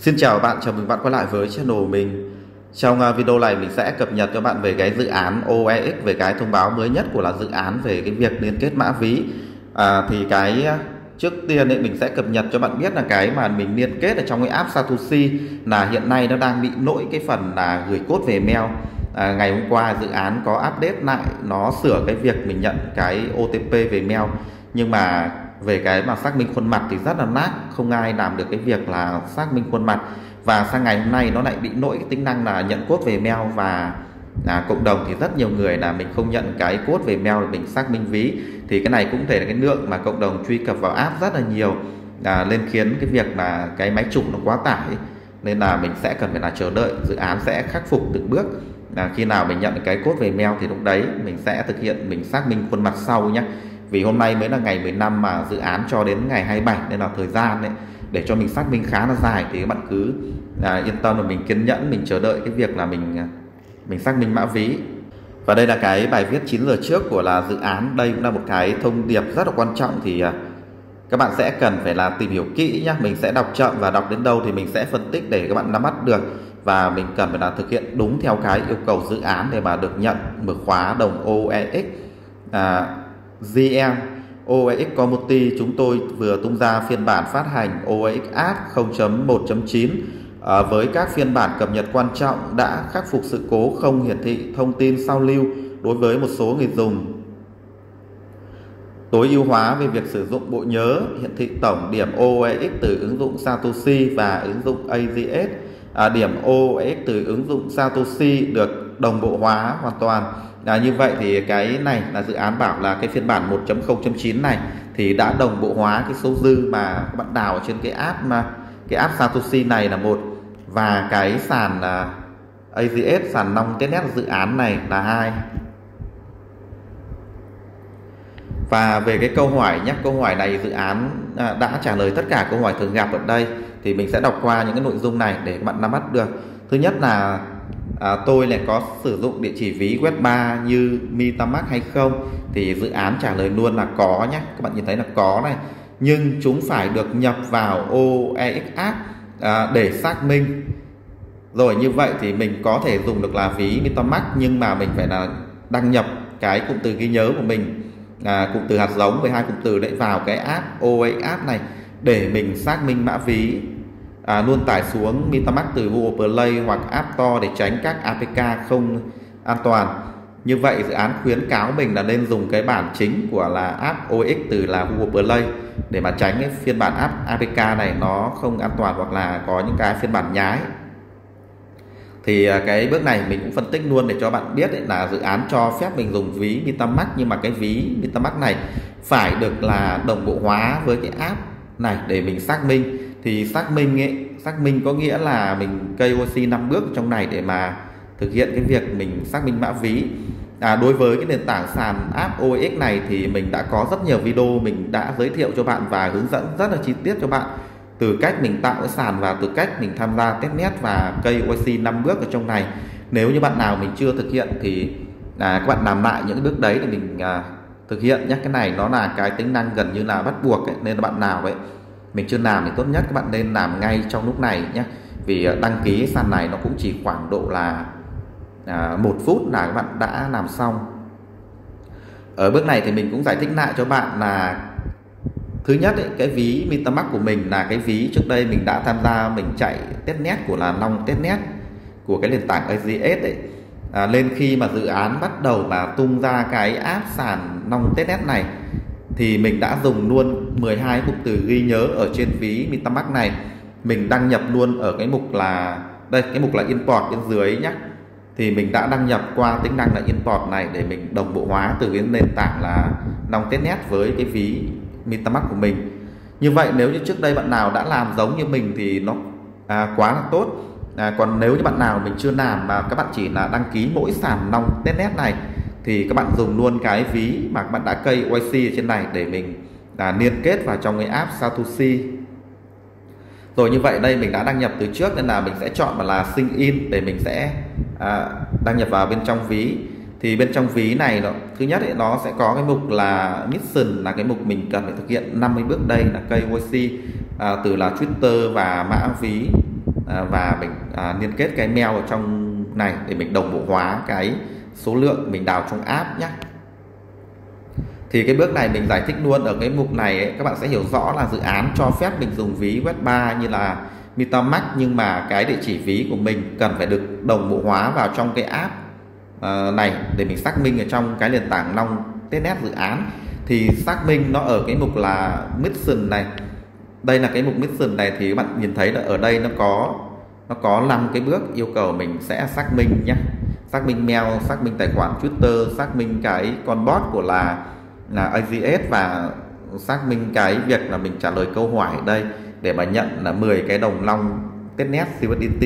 Xin chào bạn, chào mừng bạn quay lại với channel mình. Trong à, video này mình sẽ cập nhật cho bạn về cái dự án OEX về cái thông báo mới nhất của là dự án về cái việc liên kết mã ví. À, thì cái à, trước tiên ấy mình sẽ cập nhật cho bạn biết là cái mà mình liên kết ở trong cái app Satoshi là hiện nay nó đang bị lỗi cái phần là gửi cốt về mail. À, ngày hôm qua dự án có update lại nó sửa cái việc mình nhận cái OTP về mail nhưng mà về cái mà xác minh khuôn mặt thì rất là nát không ai làm được cái việc là xác minh khuôn mặt. Và sang ngày hôm nay nó lại bị lỗi cái tính năng là nhận cốt về mail và là cộng đồng thì rất nhiều người là mình không nhận cái cốt về mail để mình xác minh ví. Thì cái này cũng thể là cái lượng mà cộng đồng truy cập vào app rất là nhiều à, lên khiến cái việc là cái máy chủ nó quá tải. Nên là mình sẽ cần phải là chờ đợi dự án sẽ khắc phục từng bước. Là khi nào mình nhận cái cốt về mail thì lúc đấy mình sẽ thực hiện mình xác minh khuôn mặt sau nhé vì hôm nay mới là ngày 15 mà dự án cho đến ngày 27 nên là thời gian đấy để cho mình xác minh khá là dài thì các bạn cứ à, yên tâm là mình kiên nhẫn mình chờ đợi cái việc là mình à, mình xác minh mã ví. Và đây là cái bài viết 9 giờ trước của là dự án. Đây cũng là một cái thông điệp rất là quan trọng thì à, các bạn sẽ cần phải là tìm hiểu kỹ nhé mình sẽ đọc chậm và đọc đến đâu thì mình sẽ phân tích để các bạn nắm bắt được. Và mình cần phải là thực hiện đúng theo cái yêu cầu dự án để mà được nhận mở khóa đồng OEX à, GM OAX Community chúng tôi vừa tung ra phiên bản phát hành OAX App 0.1.9 à, với các phiên bản cập nhật quan trọng đã khắc phục sự cố không hiển thị thông tin sao lưu đối với một số người dùng. Tối ưu hóa về việc sử dụng bộ nhớ hiển thị tổng điểm OAX từ ứng dụng Satoshi và ứng dụng AGS à, điểm OAX từ ứng dụng Satoshi được đồng bộ hóa hoàn toàn à, như vậy thì cái này là dự án bảo là cái phiên bản 1.0.9 này thì đã đồng bộ hóa cái số dư mà các bạn đào trên cái app mà cái app Satoshi này là một. Và cái sàn là AGS sàn nong testnet dự án này là hai. Và về cái câu hỏi nhắc câu hỏi này dự án à, đã trả lời tất cả câu hỏi thường gặp ở đây thì mình sẽ đọc qua những cái nội dung này để các bạn nắm bắt được. Thứ nhất là à, tôi lại có sử dụng địa chỉ ví web 3 như MetaMask hay không? Thì dự án trả lời luôn là có nhé các bạn nhìn thấy là có này. Nhưng chúng phải được nhập vào OEX app à, để xác minh. Rồi như vậy thì mình có thể dùng được là ví MetaMask nhưng mà mình phải là đăng nhập cái cụm từ ghi nhớ của mình à, cụm từ hạt giống với hai cụm từ để vào cái app OEX app này để mình xác minh mã ví à, luôn tải xuống MetaMask từ Google Play hoặc App Store để tránh các APK không an toàn. Như vậy dự án khuyến cáo mình là nên dùng cái bản chính của là app OX từ là Google Play để mà tránh cái phiên bản app APK này nó không an toàn hoặc là có những cái phiên bản nhái. Thì à, cái bước này mình cũng phân tích luôn để cho bạn biết ấy, là dự án cho phép mình dùng ví MetaMask nhưng mà cái ví MetaMask này phải được là đồng bộ hóa với cái app này để mình xác minh thì xác minh ấy xác minh có nghĩa là mình KYC 5 bước trong này để mà thực hiện cái việc mình xác minh mã ví à, đối với cái nền tảng sàn app OX này thì mình đã có rất nhiều video mình đã giới thiệu cho bạn và hướng dẫn rất là chi tiết cho bạn từ cách mình tạo cái sàn và từ cách mình tham gia testnet và KYC 5 bước ở trong này nếu như bạn nào mình chưa thực hiện thì à, các bạn làm lại những bước đấy để mình à, thực hiện nhé cái này nó là cái tính năng gần như là bắt buộc ấy. nên là bạn nào vậy mình chưa làm thì tốt nhất các bạn nên làm ngay trong lúc này nhé. Vì ờ, đăng ký sàn này nó cũng chỉ khoảng độ là à, một phút là các bạn đã làm xong. Ở bước này thì mình cũng giải thích lại cho bạn là thứ nhất ấy, cái ví MetaMask của mình là cái ví trước đây mình đã tham gia mình chạy testnet của là long testnet của cái nền tảng AGS ấy. À, lên khi mà dự án bắt đầu mà tung ra cái app sàn long testnet này thì mình đã dùng luôn 12 cụm từ ghi nhớ ở trên ví MetaMask này. Mình đăng nhập luôn ở cái mục là đây cái mục là import bên dưới nhé thì mình đã đăng nhập qua tính năng là import này để mình đồng bộ hóa từ cái nền tảng là nòng testnet với cái ví MetaMask của mình. Như vậy nếu như trước đây bạn nào đã làm giống như mình thì nó à, quá là tốt. À, còn nếu như bạn nào mình chưa làm mà các bạn chỉ là đăng ký mỗi sàn nòng testnet này thì các bạn dùng luôn cái ví mà các bạn đã cây YC ở trên này để mình là liên kết vào trong cái app Satoshi rồi như vậy đây mình đã đăng nhập từ trước nên là mình sẽ chọn là sinh in để mình sẽ à, đăng nhập vào bên trong ví. Thì bên trong ví này nó, thứ nhất ấy, nó sẽ có cái mục là mission là cái mục mình cần phải thực hiện 50 bước đây là KYC à, từ là Twitter và mã ví à, và mình à, liên kết cái mail ở trong này để mình đồng bộ hóa cái số lượng mình đào trong app nhé thì cái bước này mình giải thích luôn ở cái mục này ấy, các bạn sẽ hiểu rõ là dự án cho phép mình dùng ví web 3 như là MetaMask nhưng mà cái địa chỉ ví của mình cần phải được đồng bộ hóa vào trong cái app uh, này để mình xác minh ở trong cái nền tảng long testnet dự án. Thì xác minh nó ở cái mục là mission này. Đây là cái mục mission này thì các bạn nhìn thấy là ở đây nó có nó có 5 cái bước yêu cầu mình sẽ xác minh nhé xác minh mail xác minh tài khoản Twitter xác minh cái con bot của là là AGS và xác minh cái việc là mình trả lời câu hỏi ở đây để mà nhận là 10 cái đồng long testnet CBDT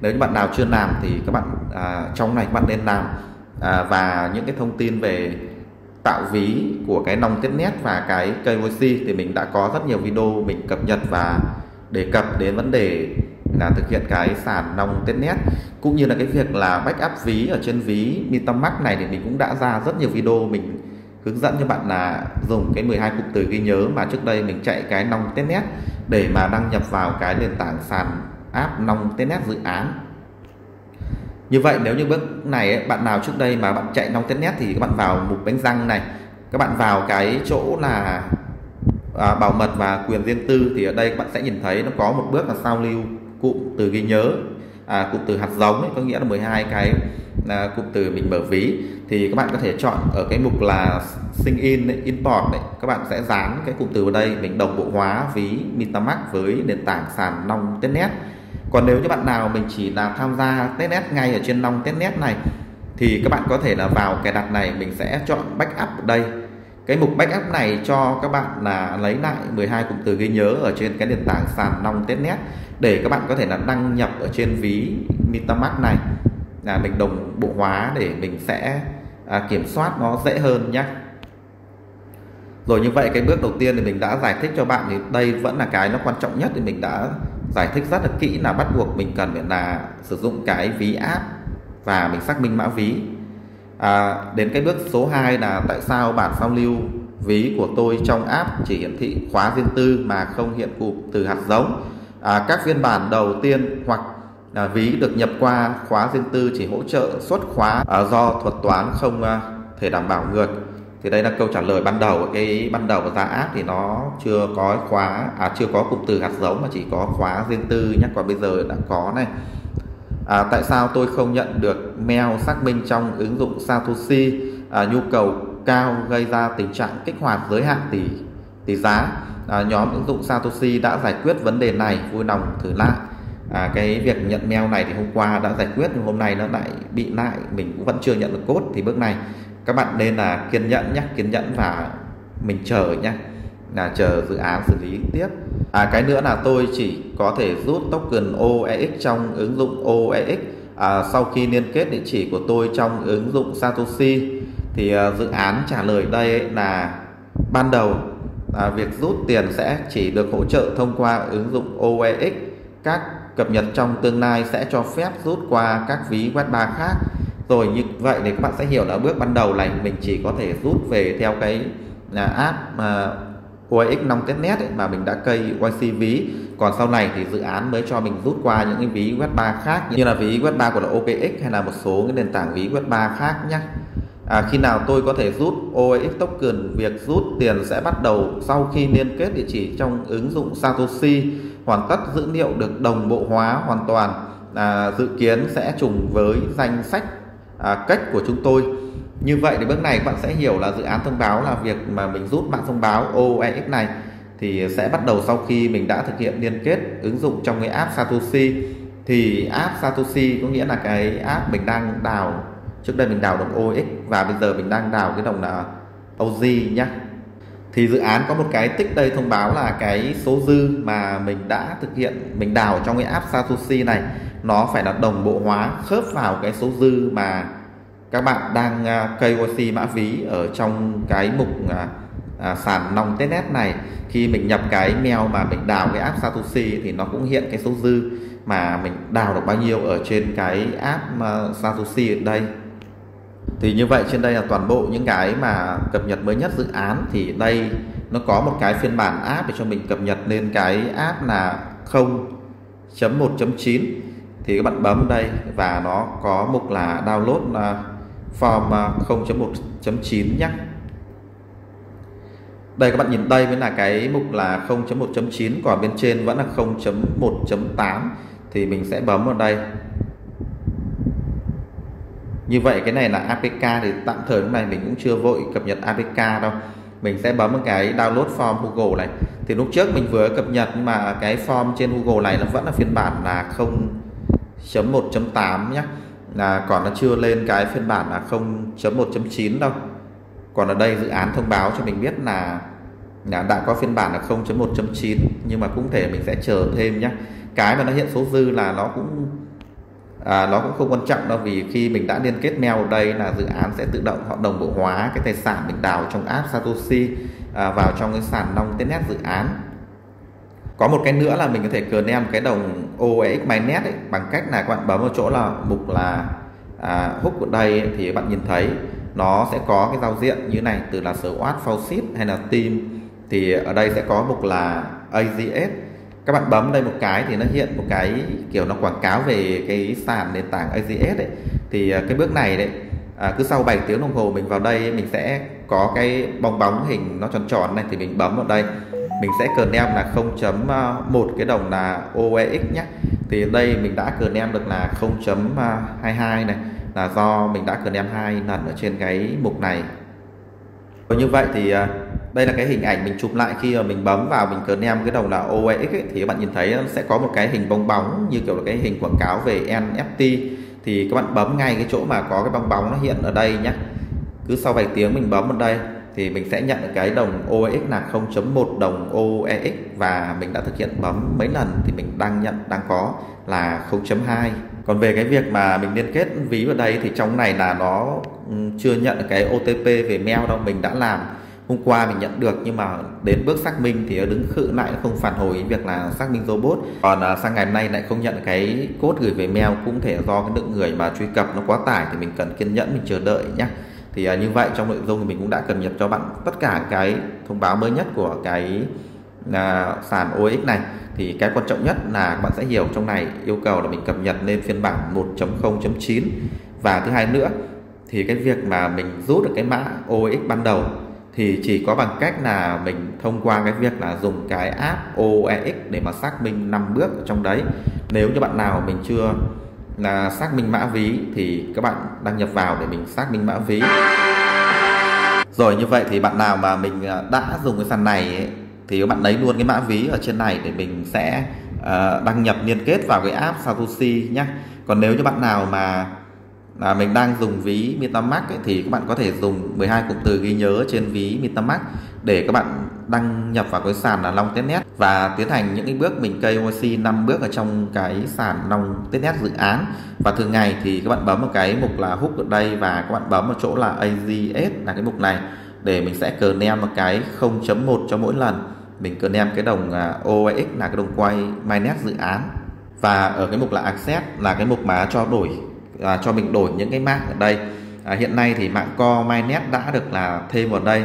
nếu như bạn nào chưa làm thì các bạn à, trong này các bạn nên làm. À, và những cái thông tin về tạo ví của cái nòng testnet và cái KYC thì mình đã có rất nhiều video mình cập nhật và đề cập đến vấn đề là thực hiện cái sàn nong testnet cũng như là cái việc là backup ví ở trên ví MetaMask này thì mình cũng đã ra rất nhiều video mình hướng dẫn cho bạn là dùng cái 12 cụm từ ghi nhớ mà trước đây mình chạy cái nong testnet để mà đăng nhập vào cái nền tảng sàn app nong testnet dự án. Như vậy nếu như bước này ấy, bạn nào trước đây mà bạn chạy nong testnet thì các bạn vào mục bánh răng này các bạn vào cái chỗ là à, bảo mật và quyền riêng tư thì ở đây các bạn sẽ nhìn thấy nó có một bước là sao lưu cụm từ ghi nhớ à, cụm từ hạt giống ấy, có nghĩa là 12 cái à, cụm từ mình mở ví. Thì các bạn có thể chọn ở cái mục là sinh in ấy, import ấy, các bạn sẽ dán cái cụm từ vào đây mình đồng bộ hóa ví MetaMask với nền tảng sàn nong testnet. Còn nếu như bạn nào mình chỉ là tham gia testnet ngay ở trên nong testnet này thì các bạn có thể là vào cài đặt này mình sẽ chọn backup ở đây cái mục backup này cho các bạn là lấy lại 12 cụm từ ghi nhớ ở trên cái nền tảng sàn nong testnet để các bạn có thể là đăng nhập ở trên ví MetaMask này. Là mình đồng bộ hóa để mình sẽ à, kiểm soát nó dễ hơn nhé rồi như vậy cái bước đầu tiên thì mình đã giải thích cho bạn thì đây vẫn là cái nó quan trọng nhất thì mình đã giải thích rất là kỹ là bắt buộc mình cần phải là sử dụng cái ví app và mình xác minh mã ví à, đến cái bước số 2 là tại sao bản sao lưu ví của tôi trong app chỉ hiển thị khóa riêng tư mà không hiện cụm từ hạt giống? À, các phiên bản đầu tiên hoặc là ví được nhập qua khóa riêng tư chỉ hỗ trợ xuất khóa à, do thuật toán không à, thể đảm bảo ngược thì đây là câu trả lời ban đầu cái ban đầu của ra app thì nó chưa có khóa à chưa có cụm từ hạt giống mà chỉ có khóa riêng tư nhé. Còn bây giờ đã có này à, tại sao tôi không nhận được mail xác minh trong ứng dụng Satoshi? À, nhu cầu cao gây ra tình trạng kích hoạt giới hạn tỷ tỷ giá. À, nhóm ứng dụng Satoshi đã giải quyết vấn đề này vui lòng thử lại. À, cái việc nhận mail này thì hôm qua đã giải quyết nhưng hôm nay nó lại bị lại mình cũng vẫn chưa nhận được cốt thì bước này các bạn nên là kiên nhẫn nhé kiên nhẫn và mình chờ nhé là chờ dự án xử lý tiếp. À, cái nữa là tôi chỉ có thể rút token OEX trong ứng dụng OEX à, sau khi liên kết địa chỉ của tôi trong ứng dụng Satoshi thì à, dự án trả lời đây là ban đầu à, việc rút tiền sẽ chỉ được hỗ trợ thông qua ứng dụng OEX các cập nhật trong tương lai sẽ cho phép rút qua các ví web 3 khác. Rồi như vậy thì các bạn sẽ hiểu là bước ban đầu này mình chỉ có thể rút về theo cái là app mà OAX 5 testnet ấy, mà mình đã cây YC ví. Còn sau này thì dự án mới cho mình rút qua những cái ví web 3 khác như là ví web 3 của là OPX hay là một số cái nền tảng ví web 3 khác nhé à, khi nào tôi có thể rút OAX token việc rút tiền sẽ bắt đầu sau khi liên kết địa chỉ trong ứng dụng Satoshi. Hoàn tất dữ liệu được đồng bộ hóa hoàn toàn. À, dự kiến sẽ trùng với danh sách à, cách của chúng tôi. Như vậy thì bước này các bạn sẽ hiểu là dự án thông báo là việc mà mình rút mạng thông báo OEX này thì sẽ bắt đầu sau khi mình đã thực hiện liên kết ứng dụng trong cái app Satoshi. Thì app Satoshi có nghĩa là cái app mình đang đào trước đây mình đào đồng OEX và bây giờ mình đang đào cái đồng là OZ nhé thì dự án có một cái tích đây thông báo là cái số dư mà mình đã thực hiện mình đào trong cái app Satoshi này nó phải là đồng bộ hóa khớp vào cái số dư mà các bạn đang à, KYC mã ví ở trong cái mục à, à, sàn nong testnet này. Khi mình nhập cái mail mà mình đào cái app Satoshi thì nó cũng hiện cái số dư mà mình đào được bao nhiêu ở trên cái app uh, Satoshi ở đây. Thì như vậy trên đây là toàn bộ những cái mà cập nhật mới nhất dự án. Thì đây nó có một cái phiên bản app để cho mình cập nhật lên cái app là không 0.1.9 thì các bạn bấm đây và nó có mục là download à, form à, 0.1.9 nhé. Đây các bạn nhìn đây mới là cái mục là 0.1.9 còn bên trên vẫn là 0.1.8 thì mình sẽ bấm vào đây. Như vậy cái này là APK thì tạm thời lúc này mình cũng chưa vội cập nhật APK đâu. Mình sẽ bấm một cái download form Google này. Thì lúc trước mình vừa cập nhật nhưng mà cái form trên Google này nó vẫn là phiên bản là 0.1.8 nhé là còn nó chưa lên cái phiên bản là 0.1.9 đâu. Còn ở đây dự án thông báo cho mình biết là, là đã có phiên bản là 0.1.9 nhưng mà cũng thể mình sẽ chờ thêm nhé cái mà nó hiện số dư là nó cũng à, nó cũng không quan trọng đâu vì khi mình đã liên kết mail ở đây là dự án sẽ tự động họ đồng bộ hóa cái tài sản mình đào trong app Satoshi à, vào trong cái sàn nong nét dự án có một cái nữa là mình có thể claim cái đồng OEX Mainnet ấy, bằng cách là các bạn bấm vào chỗ là mục là à, hook ở đây ấy, thì các bạn nhìn thấy nó sẽ có cái giao diện như này từ là SWAT, Faucet hay là Team. Thì ở đây sẽ có mục là AGS các bạn bấm đây một cái thì nó hiện một cái kiểu nó quảng cáo về cái sàn nền tảng AGS đấy thì à, cái bước này đấy à, cứ sau 7 tiếng đồng hồ mình vào đây mình sẽ có cái bong bóng hình nó tròn tròn này thì mình bấm vào đây mình sẽ cờ em là 0.1 à, cái đồng là OEX nhé thì đây mình đã cờ em được là 0.22 à, này. Là do mình đã cờ em hai lần ở trên cái mục này. Và như vậy thì à, đây là cái hình ảnh mình chụp lại khi mà mình bấm vào mình cờ em cái đồng là OEX ấy, thì các bạn nhìn thấy sẽ có một cái hình bong bóng như kiểu là cái hình quảng cáo về NFT thì các bạn bấm ngay cái chỗ mà có cái bong bóng nó hiện ở đây nhé cứ sau vài tiếng mình bấm vào đây thì mình sẽ nhận cái đồng OEX là 0.1 đồng OEX và mình đã thực hiện bấm mấy lần thì mình đang nhận, đang có là 0.2 còn về cái việc mà mình liên kết ví vào đây thì trong này là nó ừ, chưa nhận cái OTP về mail đâu, mình đã làm hôm qua mình nhận được nhưng mà đến bước xác minh thì nó đứng khự lại, nó không phản hồi việc là xác minh robot. Còn à, sang ngày hôm nay lại không nhận cái cốt gửi về mail, cũng thể do cái lượng người mà truy cập nó quá tải thì mình cần kiên nhẫn, mình chờ đợi nhé thì à, như vậy trong nội dung thì mình cũng đã cập nhật cho bạn tất cả cái thông báo mới nhất của cái à, sàn OX này. Thì cái quan trọng nhất là bạn sẽ hiểu trong này yêu cầu là mình cập nhật lên phiên bản 1.0.9 và thứ hai nữa thì cái việc mà mình rút được cái mã OX ban đầu thì chỉ có bằng cách là mình thông qua cái việc là dùng cái app OEX để mà xác minh 5 bước ở trong đấy. Nếu như bạn nào mình chưa là xác minh mã ví thì các bạn đăng nhập vào để mình xác minh mã ví. Rồi như vậy thì bạn nào mà mình à, đã dùng cái sàn này ấy, thì các bạn lấy luôn cái mã ví ở trên này để mình sẽ uh, đăng nhập liên kết vào cái app Satoshi nhé còn nếu như bạn nào mà là mình đang dùng ví MetaMask ấy, thì các bạn có thể dùng 12 cụm từ ghi nhớ trên ví MetaMask để các bạn đăng nhập vào cái sàn là Long Testnet và tiến hành những cái bước mình KYC 5 bước ở trong cái sàn Long Testnet dự án. Và thường ngày thì các bạn bấm một cái mục là hook ở đây và các bạn bấm một chỗ là AGS là cái mục này để mình sẽ cờ nem một cái 0.1 cho mỗi lần. Mình cờ nem cái đồng à, OAX là cái đồng quay mainnet dự án. Và ở cái mục là access là cái mục mà cho đổi à, cho mình đổi những cái mạng ở đây. À, hiện nay thì mạng co mainnet đã được là thêm vào đây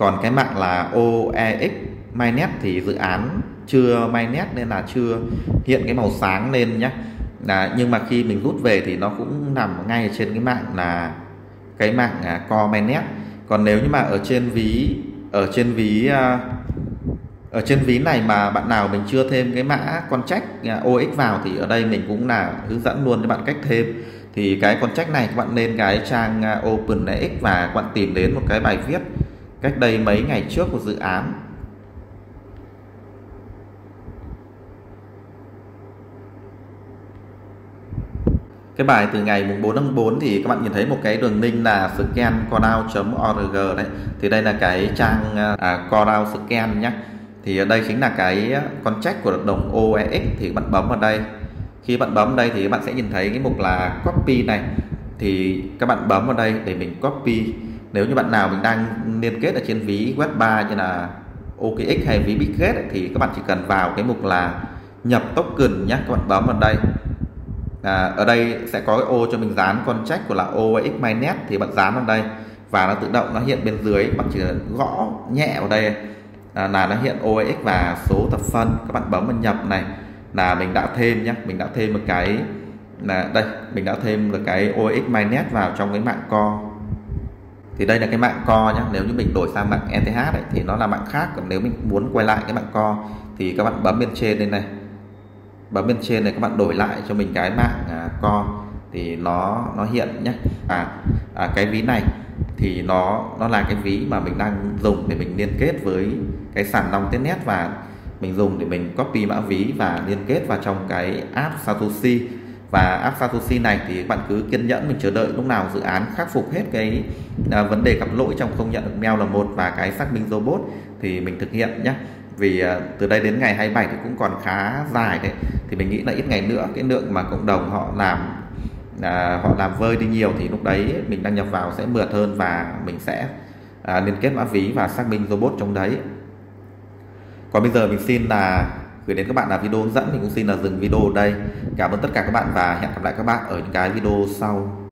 còn cái mạng là OEX mainnet thì dự án chưa mainnet nên là chưa hiện cái màu sáng lên nhé là nhưng mà khi mình rút về thì nó cũng nằm ngay trên cái mạng là cái mạng à, mainnet còn nếu như mà ở trên ví ở trên ví à, ở trên ví này mà bạn nào mình chưa thêm cái mã contract à, OX vào thì ở đây mình cũng là hướng dẫn luôn cho bạn cách thêm. Thì cái contract này các bạn lên cái trang à, OpenX và các bạn tìm đến một cái bài viết cách đây mấy ngày trước của dự án. Cái bài từ ngày mùng 4 tháng 4 thì các bạn nhìn thấy một cái đường link là scancordout.org đấy. Thì đây là cái trang à, à Cordout scan nhé thì đây chính là cái contract của đồng OEX thì các bạn bấm vào đây. Khi bạn bấm đây thì các bạn sẽ nhìn thấy cái mục là copy này. Thì các bạn bấm vào đây để mình copy nếu như bạn nào mình đang liên kết ở trên ví web 3 như là OKX hay ví Bitget thì các bạn chỉ cần vào cái mục là nhập token nhé các bạn bấm vào đây. À, ở đây sẽ có cái ô cho mình dán contract của là OKX Mainnet thì bạn dán vào đây. Và nó tự động nó hiện bên dưới bạn chỉ gõ nhẹ vào đây. À, là nó hiện OKX và số thập phân. Các bạn bấm vào nhập này. Là mình đã thêm nhé mình đã thêm một cái là đây mình đã thêm được cái OKX Mainnet vào trong cái mạng co thì đây là cái mạng co nhé nếu như mình đổi sang mạng ETH ấy, thì nó là mạng khác. Còn nếu mình muốn quay lại cái mạng co thì các bạn bấm bên trên đây này. Bấm bên trên này các bạn đổi lại cho mình cái mạng à, co. Thì nó nó hiện nhé à, à cái ví này thì nó nó là cái ví mà mình đang dùng để mình liên kết với cái sàn long testnet và mình dùng để mình copy mã ví và liên kết vào trong cái app Satoshi và app này thì các bạn cứ kiên nhẫn mình chờ đợi lúc nào dự án khắc phục hết cái à, vấn đề gặp lỗi trong không nhận được mail là một và cái xác minh robot thì mình thực hiện nhé. Vì à, từ đây đến ngày 27 thì cũng còn khá dài đấy. Thì mình nghĩ là ít ngày nữa cái lượng mà cộng đồng họ làm à, họ làm vơi đi nhiều thì lúc đấy mình đăng nhập vào sẽ mượt hơn và mình sẽ à, liên kết mã ví và xác minh robot trong đấy. Còn bây giờ mình xin là gửi đến các bạn là video hướng dẫn, mình cũng xin là dừng video ở đây. Cảm ơn tất cả các bạn và hẹn gặp lại các bạn ở những cái video sau.